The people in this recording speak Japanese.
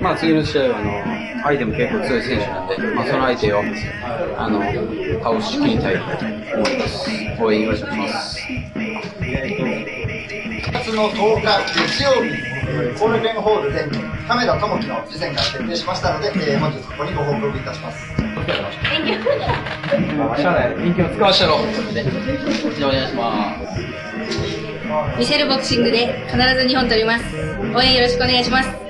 まあ次の試合はあの相手も結構強い選手なんで、まあ、その相手をあの倒しきりたいと思います。応援よろしくお願いします。4月の10日月曜日ゴールデンホールで亀田智樹の次戦が決定しましたので、えー本日ここにご報告いたします。社内人気を使わしたろ。お願いします。ミシェルボクシングで必ず日本取ります。応援よろしくお願いします。